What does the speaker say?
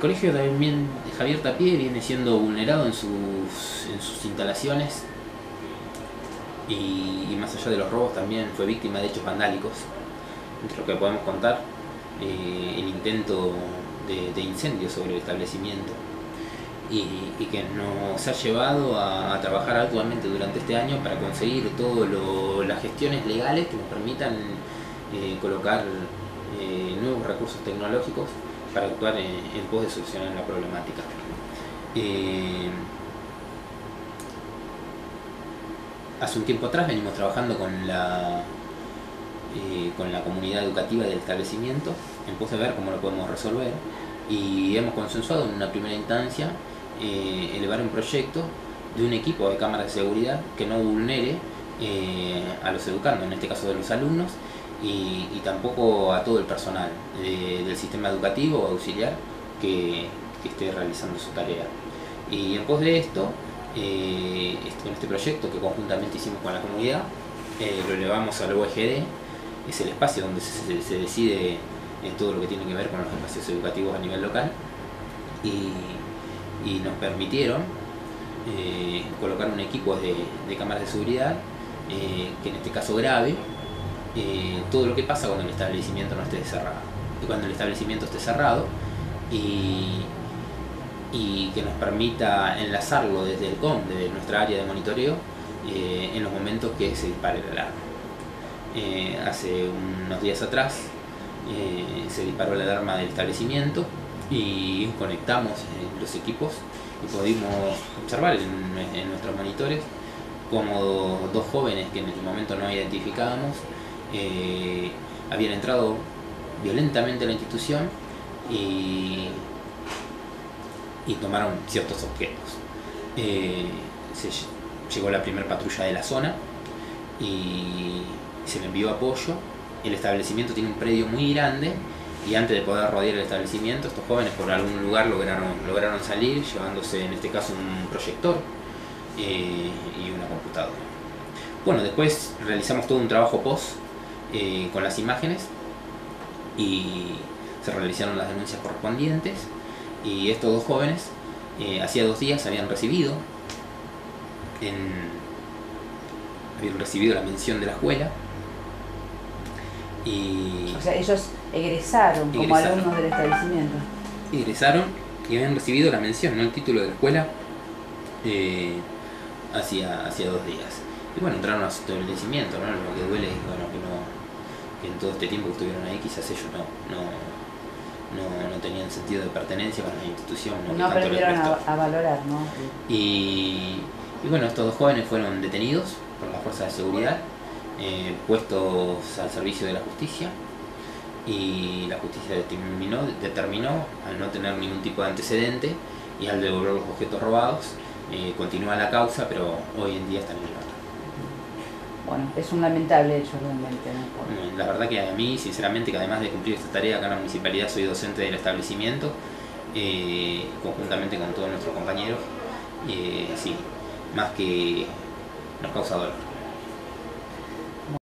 El colegio también Javier Tapie viene siendo vulnerado en sus, instalaciones y, más allá de los robos también fue víctima de hechos vandálicos. Entre lo que podemos contar, eh, el intento de, incendio sobre el establecimiento y, que nos ha llevado a, trabajar actualmente durante este año para conseguir todas las gestiones legales que nos permitan eh, colocar eh, nuevos recursos tecnológicos para actuar en, pos de solucionar la problemática. Eh, hace un tiempo atrás venimos trabajando con la, eh, con la comunidad educativa del establecimiento en pos de ver cómo lo podemos resolver y hemos consensuado en una primera instancia eh, elevar un proyecto de un equipo de cámaras de seguridad que no vulnere a los educandos, en este caso de los alumnos, y, tampoco a todo el personal del sistema educativo auxiliar que, esté realizando su tarea. Y en pos de esto, eh, con este proyecto que conjuntamente hicimos con la comunidad, eh, lo elevamos al OEGD, es el espacio donde se, decide en todo lo que tiene que ver con los espacios educativos a nivel local, y, nos permitieron eh, colocar un equipo de cámaras de seguridad, que en este caso grave, eh, todo lo que pasa cuando el establecimiento no esté cerrado. Y cuando el establecimiento esté cerrado y, que nos permita enlazarlo desde el COM, desde nuestra área de monitoreo, eh, en los momentos que se dispare el alarma. Eh, hace unos días atrás se disparó la alarma del establecimiento y conectamos los equipos y pudimos observar en, nuestros monitores como dos jóvenes que en el momento no identificábamos eh, habían entrado violentamente a la institución y, tomaron ciertos objetos. Eh, llegó la primera patrulla de la zona y se le envió apoyo. El establecimiento tiene un predio muy grande y antes de poder rodear el establecimiento, estos jóvenes por algún lugar lograron, lograron salir llevándose en este caso un proyector eh, y una computadora. Bueno, después realizamos todo un trabajo post eh, con las imágenes y se realizaron las denuncias correspondientes y estos dos jóvenes eh, hacía dos días habían recibido habían recibido la mención de la escuela y o sea ellos egresaron, como alumnos del establecimiento. Egresaron y habían recibido la mención no el título de la escuela eh, hacía, dos días y bueno entraron a su establecimiento ¿no? lo que duele es bueno, que no en todo este tiempo que estuvieron ahí quizás ellos no, no, no, tenían sentido de pertenencia con la institución. No, aprendieron a, valorar, ¿no? Y, y, bueno, estos dos jóvenes fueron detenidos por las fuerzas de seguridad, eh, puestos al servicio de la justicia y la justicia determinó, determinó, al no tener ningún tipo de antecedente y al devolver los objetos robados, eh, continúa la causa, pero hoy en día están en libertad bueno, es un lamentable hecho realmente. La verdad que a mí, sinceramente, que además de cumplir esta tarea acá en la municipalidad, soy docente del establecimiento, eh, conjuntamente con todos nuestros compañeros, eh, sí, más que nos causa dolor.